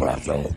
Russell.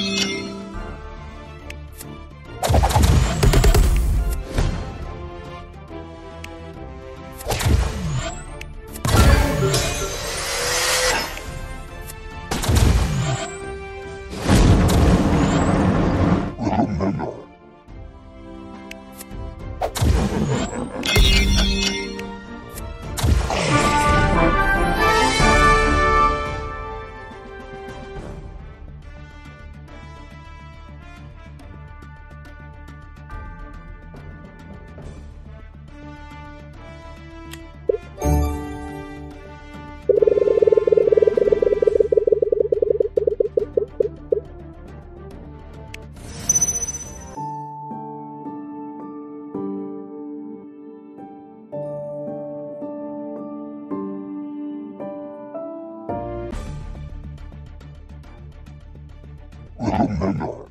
melhor.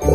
了。